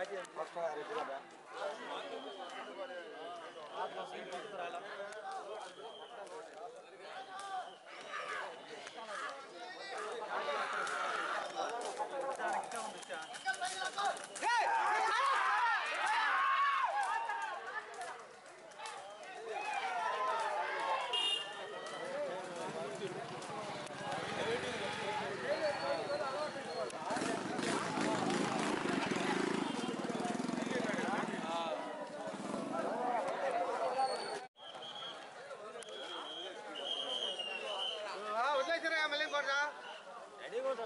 Gracias.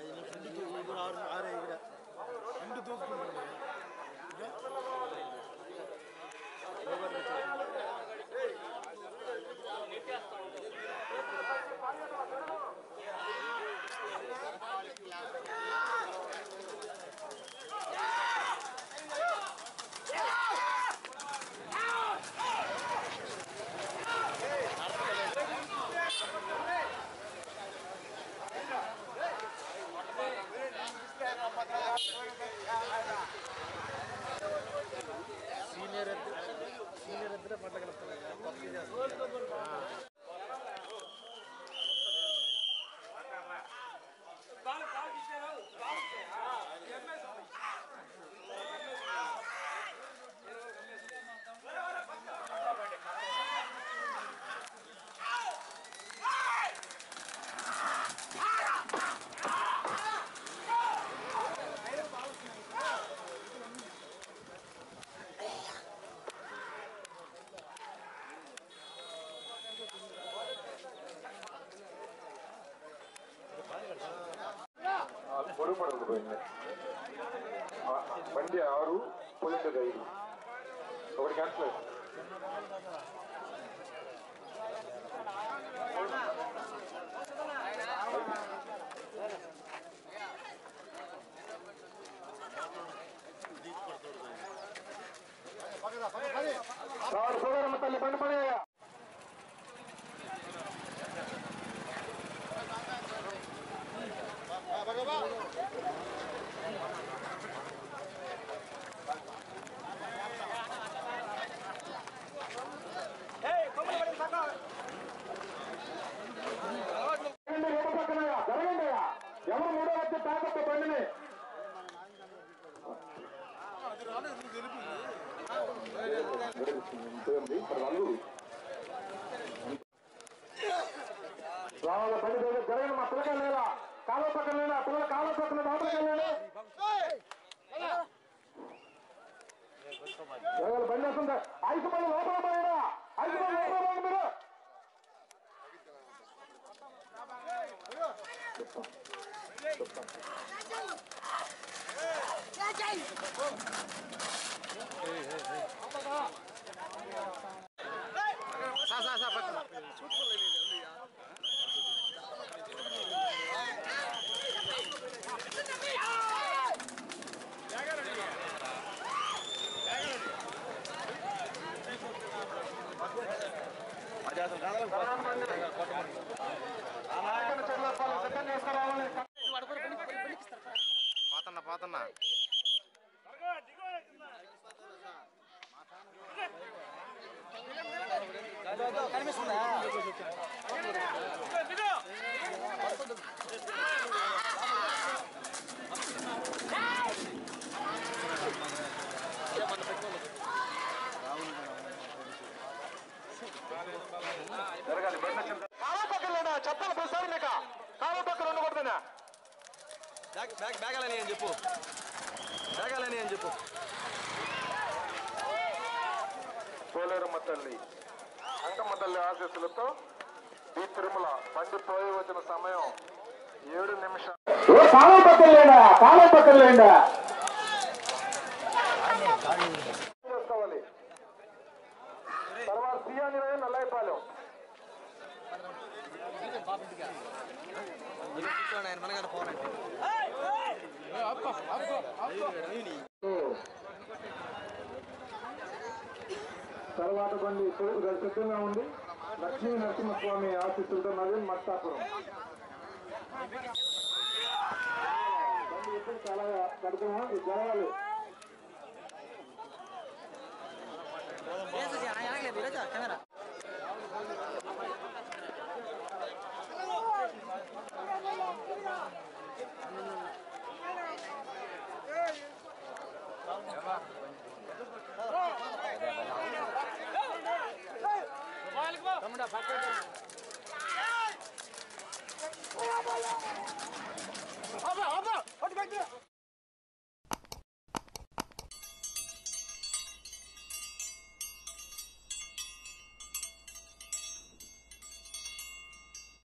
ಐದು ನಿಮಿಷ ಆರು ಆರೇ పోయింది బండి ఆరు పోయింది ఐదు. ఒకటి క్యాన్సిల్ రావాల బండి దగ్గర జరగండి మా పిల్లకాయలు లేదా కాలువ పక్కన లేదా పిల్లల కాలువ పక్కన లోపలికి వెళ్ళండి జరగాలి బండి వస్తుంది ఐదు మంది లోపల పోయాడా ఐదు మంది లోపల పోయండి మీరు పాతన్న పాతన్న జరగాలి బండి వచ్చింది. కాలువ పక్కన లేదా చెప్పాలి ప్రసారం లేక కాలువ పక్కన ఉండకూడదనా బ్యాగ్ బ్యాగ్ బ్యాగాలని అని చెప్పు. బ్యాగాలని అని చెప్పు. పోలేరమ్మ తల్లి అంకమ్మ తల్లి ఆశీస్సులతో బి తిరుమల బండి పోయి వచ్చిన సమయం ఏడు నిమిషాలు. కాలం పక్కన లేడా కాలం పక్కన లేడా చేసుకోవాలి తర్వాత సియాని నల్లైపాలెం పోనండి తర్వాత బండి ఇప్పుడు సిద్ధంగా ఉంది. లక్ష్మీ నరసింహస్వామి ఆశీస్సులతో మరి మట్టాపురం బండి ఇప్పుడు చాలా కడుతున్నాం. ఇది జరగాలి కెమెరా. తమ్ముడా పక్కన